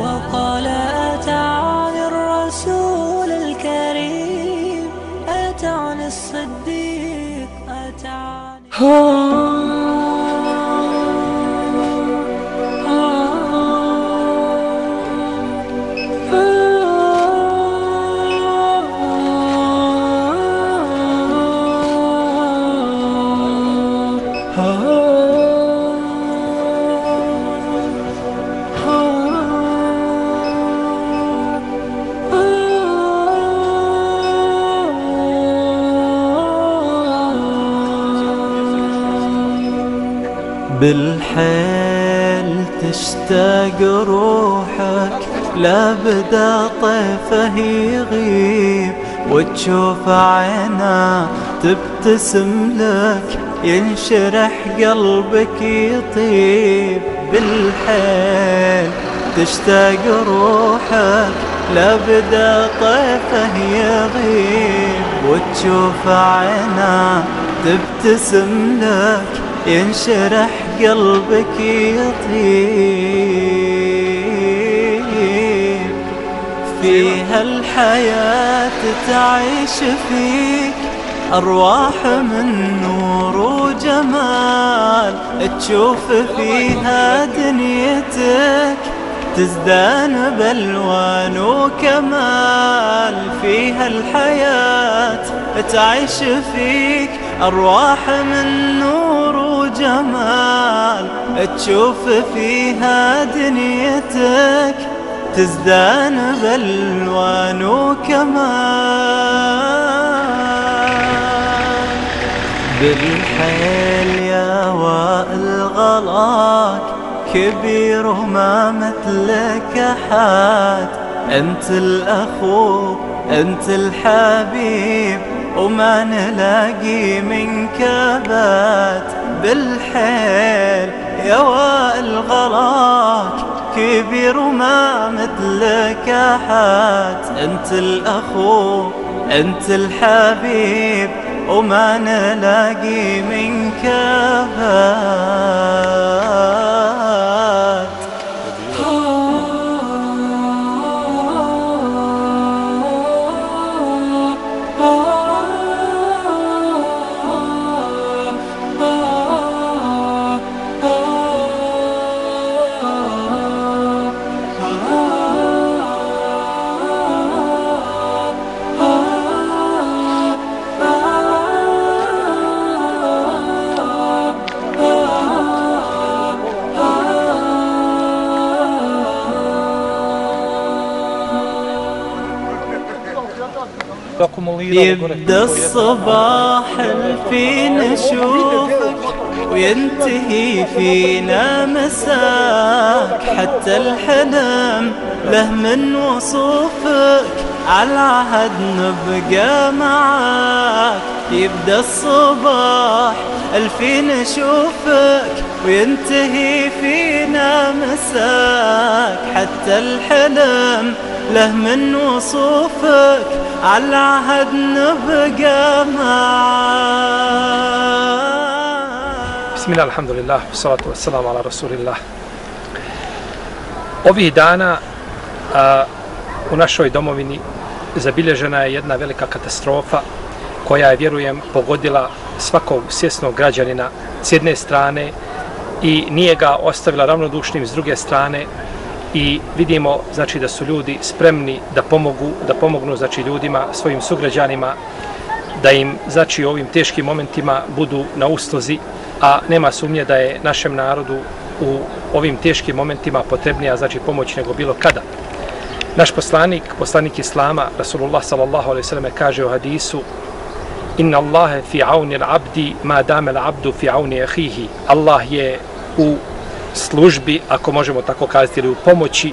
وقال أتعني الرسول الكريم أتعني الصديق أتعني روحك لا بدا طيفه يغيب وتشوف عينه تبتسم لك ينشرح قلبك يطيب بالحيل. تشتاق روحك لا بدا طيفه يغيب وتشوف عينه تبتسم لك ينشرح قلبك يطيب. في هالحياة تعيش فيك. أرواح من نور وجمال تشوف فيها دنيتك. تزدان بألوان وكمال. فيها الحياة تعيش فيك. أرواح من نور وجمال تشوف فيها دنيتك. تزدان بألوان وكمال بالحيل يا وائل غلاك كبير وما مثلك أحد. أنت الأخو أنت الحبيب وما نلاقي منك بات بالحيل يا وائل غلاك كبير وما مثلك أحد. أنت الأخو أنت الحبيب وما نلاقي منك بات يبدأ الصباح فينا نشوفك وينتهي فينا مساك حتى الحلم له من وصوفك على العهد نبقى معاك يبدأ الصباح الفين نشوفك وينتهي فينا مساك حتى الحلم له من وصوفك على العهد نبقى معاك Bismillah, alhamdulillah, salatu wassalamu ala rasulillah. Ovih dana a, u našoj domovini zabilježena je jedna velika katastrofa koja je, vjerujem, pogodila svakog svjesnog građanina s jedne strane i nije ga ostavila ravnodušnim s druge strane i vidimo znači da su ljudi spremni da pomogu da pomognu znači ljudima svojim sugrađanima da im znači u ovim teškim momentima budu na usluzi a nema sumnje da je našem narodu u ovim teškim momentima potrebnija znači pomoć nego bilo kada. Naš poslanik, poslanik Islama, Rasulullah sallallahu alejhi ve selleme kaže u hadisu Inna Allahe fi auni l'abdi ma dame l'abdu fi auni ahihi. Allah je u službi, ako možemo tako kazati, ili u pomoći,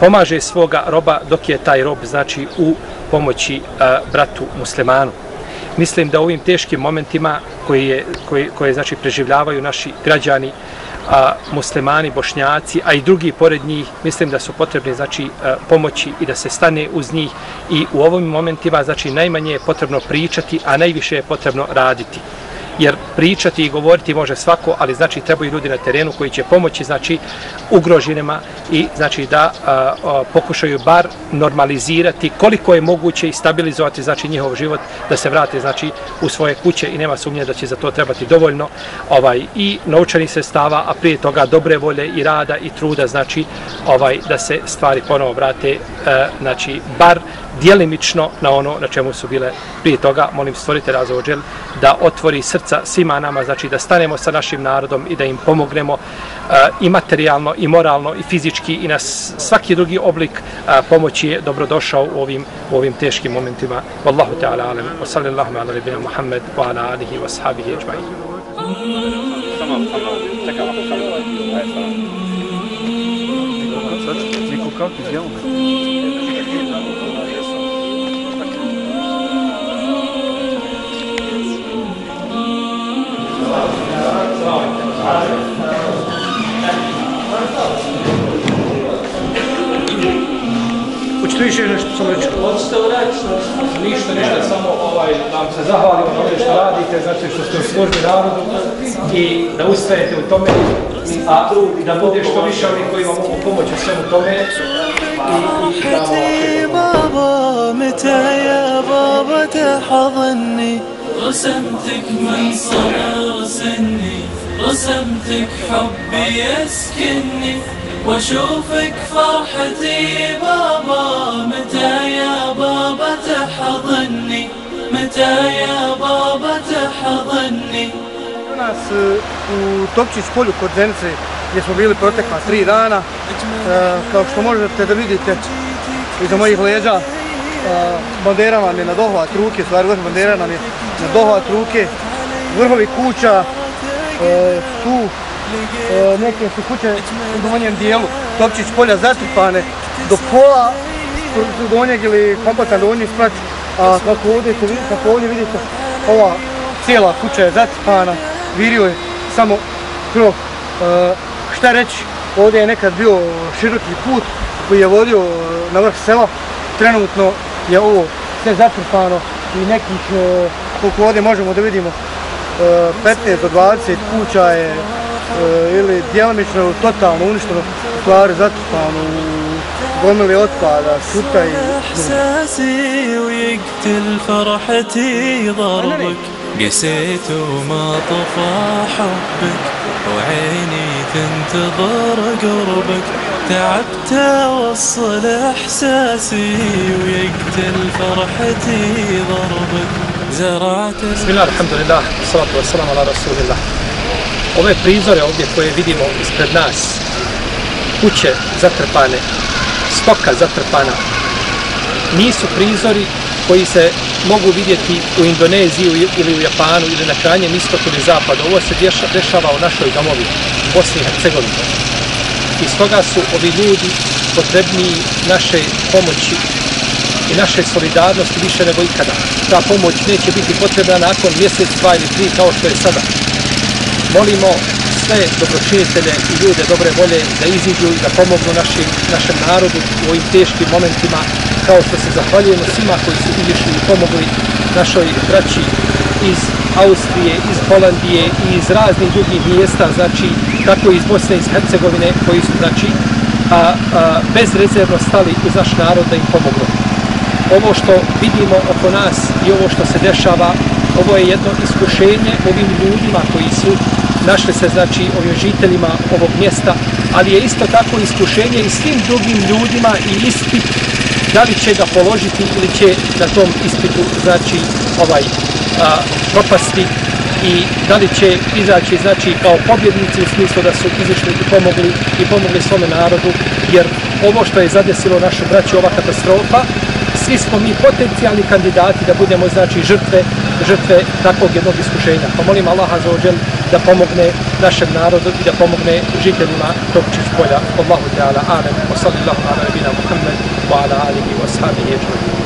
pomaže svoga roba dok je taj rob, znači, u pomoći a, bratu muslimanu mislim da u ovim teškim momentima koji je, koji, koje znači preživljavaju naši građani a, muslimani, bošnjaci, a i drugi pored njih, mislim da su potrebne znači a, pomoći i da se stane uz njih i u ovim momentima znači najmanje je potrebno pričati, a najviše je potrebno raditi jer pričati i govoriti može svako, ali znači trebaju ljudi na terenu koji će pomoći znači ugroženima i znači da a, a, pokušaju bar normalizirati koliko je moguće i stabilizovati znači njihov život da se vrate znači u svoje kuće i nema sumnje da će za to trebati dovoljno ovaj i naučeni se stava a prije toga dobre volje i rada i truda znači ovaj da se stvari ponovo vrate a, znači bar djelimično na ono na čemu su bile prije toga. Molim stvoritelja za ođel da otvori srca svima nama, znači da stanemo sa našim narodom i da im pomognemo i materijalno, i moralno, i fizički, i na svaki drugi oblik pomoći je dobrodošao u ovim, u ovim teškim momentima. Wallahu ta'ala alam, wa sallallahu ala nabina Muhammed, wa ala alihi wa sahabihi ajma'in. Tamam, tamam, čekaj, Niko kako izjavamo? Hoćete više nešto sam reći? Hoćete reći ništa, ništa, samo ovaj, vam se zahvalimo na ono što radite, znači što ste u službi narodu i da ustajete u tome, a da bude što više oni koji vam mogu pomoći u svemu tome i, i da vam متى يا بابا تحضني رسمتك من صغر سني رسمتك حبي يسكني واشوفك فرحتي بابا متى يا بابا تحضني متى يا بابا تحضني nas u Topčić polju kod Zenice gdje smo bili protekla tri dana. E, kao što možete da vidite iza mojih leđa e, bandera nam je na dohvat ruke, stvari vrh bandera nam je na dohvat ruke, vrhovi kuća, e, tu e, neke su kuće u donjem dijelu, Topčić polja zatrpane do pola donjeg ili kompletan donji sprat, a kako ovdje, kako ovdje vidite, ova cijela kuća je zatrpana, virio je samo krov. E, šta reći, ovdje je nekad bio široki put koji je vodio e, na vrh sela, trenutno je ovo sve zatrpano i nekih, e, koliko ovdje možemo da vidimo, 15 do 20 kuća je e, ili djelomično totalno uništeno, stvari zatrpano u gomili otpada, šuta i... قسيت وما طفى حبك وعيني تنتظر قربك تعبت اوصل احساسي ويقتل فرحتي ضربك زرعت بسم الله الحمد لله والصلاة والسلام على رسول الله Ove prizore ovdje koje vidimo ispred nas, kuće zatrpane, stoka zatrpana, nisu prizori koji se mogu vidjeti u Indoneziji ili u Japanu ili na krajnjem istoku ili zapadu. Ovo se dešava u našoj domovi, u Bosni i Hercegovini. I stoga su ovi ljudi potrebni naše pomoći i naše solidarnosti više nego ikada. Ta pomoć neće biti potrebna nakon mjesec, dva ili tri kao što je sada. Molimo sve dobročinitelje i ljude dobre volje da iziđu i da pomognu našim, našem narodu u ovim teškim momentima kao što se zahvaljujemo svima koji su izišli i pomogli našoj braći iz Austrije, iz Holandije i iz raznih drugih mjesta, znači tako iz Bosne i iz Hercegovine koji su znači a, a, bezrezervno stali uz naš narod da im pomognu. Ovo što vidimo oko nas i ovo što se dešava, ovo je jedno iskušenje ovim ljudima koji su našli se znači ovim žiteljima ovog mjesta, ali je isto tako iskušenje i svim drugim ljudima i ispit da li će ga položiti ili će na tom ispitu znači ovaj a, propasti i da li će izaći znači kao pobjednici u smislu da su izišli i pomogli i pomogli svome narodu jer ovo što je zadesilo našu braću ova katastrofa svi smo mi potencijalni kandidati da budemo znači žrtve žrtve takvog jednog iskušenja. Pa molim Allaha za ođel da pomogne našem narodu i da pomogne žiteljima tog polja. Allahu Teala, amen. Wa sallallahu ala nabina Muhammed wa ala alihi wa sahabihi ajma'in.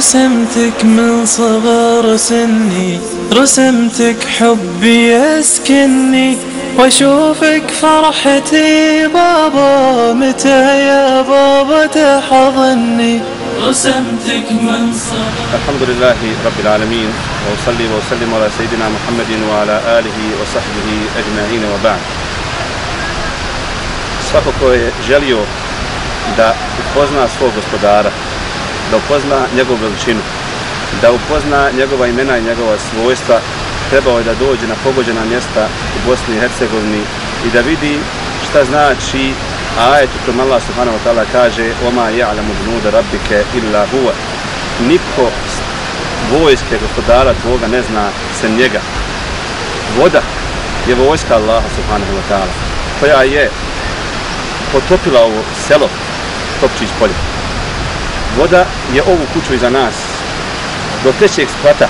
رسمتك من صغر سني رسمتك حبي يسكني وأشوفك فرحتي بابا متى يا بابا تحضني. رسمتك من صغر الحمد لله رب العالمين وأصلي وأسلم على سيدنا محمد وعلى آله وصحبه أجمعين وبعد. Svako ko je želio da upozna svog gospodara, da upozna njegovu veličinu, da upozna njegova imena i njegova svojstva, trebao je da dođe na pogođena mjesta u Bosni i Hercegovini i da vidi šta znači ajet u kojem Allah subhanahu wa ta'ala kaže Oma ja'lamu dnuda rabbike illa huwa Niko vojske gospodara tvoga ne zna sem njega. Voda je vojska Allaha subhanahu wa ta'ala koja je potopila ovo selo Topčić polje. Voda je ovu kuću iza nas do trećeg sprata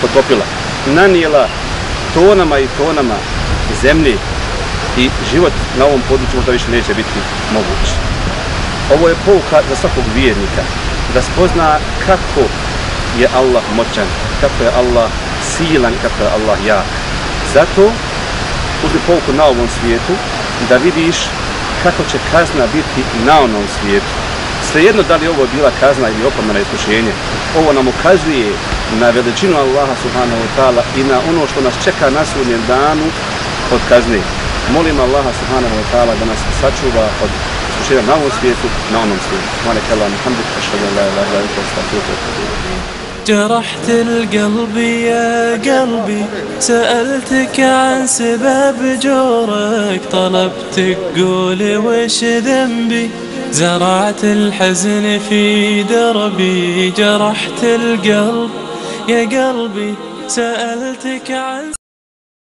potopila. Nanijela tonama i tonama zemlje i život na ovom području možda više neće biti moguć. Ovo je pouka za svakog vjernika da spozna kako je Allah moćan, kako je Allah silan, kako je Allah jak. Zato uzmi pouku na ovom svijetu da vidiš kako će kazna biti na onom svijetu. Svejedno da li ovo bila kazna ili opomena iskušenje, ovo nam ukazuje na veličinu Allaha subhanahu wa ta'ala i na ono što nas čeka na sudnjem danu od kazne. Molim Allaha subhanahu wa ta'ala da nas sačuva od iskušenja na ovom svijetu, na onom svijetu. Mane kalla, muhammed, ašhadu la ilaha illa anta astaghfiruka جرحت القلب يا قلبي سألتك عن سبب جورك طلبتك قولي وش ذنبي زرعت الحزن في دربي جرحت القلب. يا قلبي سألتك عن